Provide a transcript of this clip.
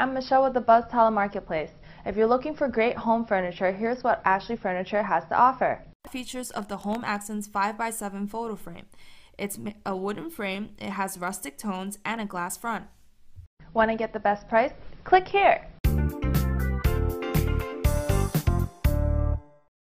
I'm Michelle with the Buzz Marketplace. If you're looking for great home furniture, here's what Ashley Furniture has to offer. Features of the Home Accents 5x7 photo frame. It's a wooden frame, it has rustic tones, and a glass front. Want to get the best price? Click here.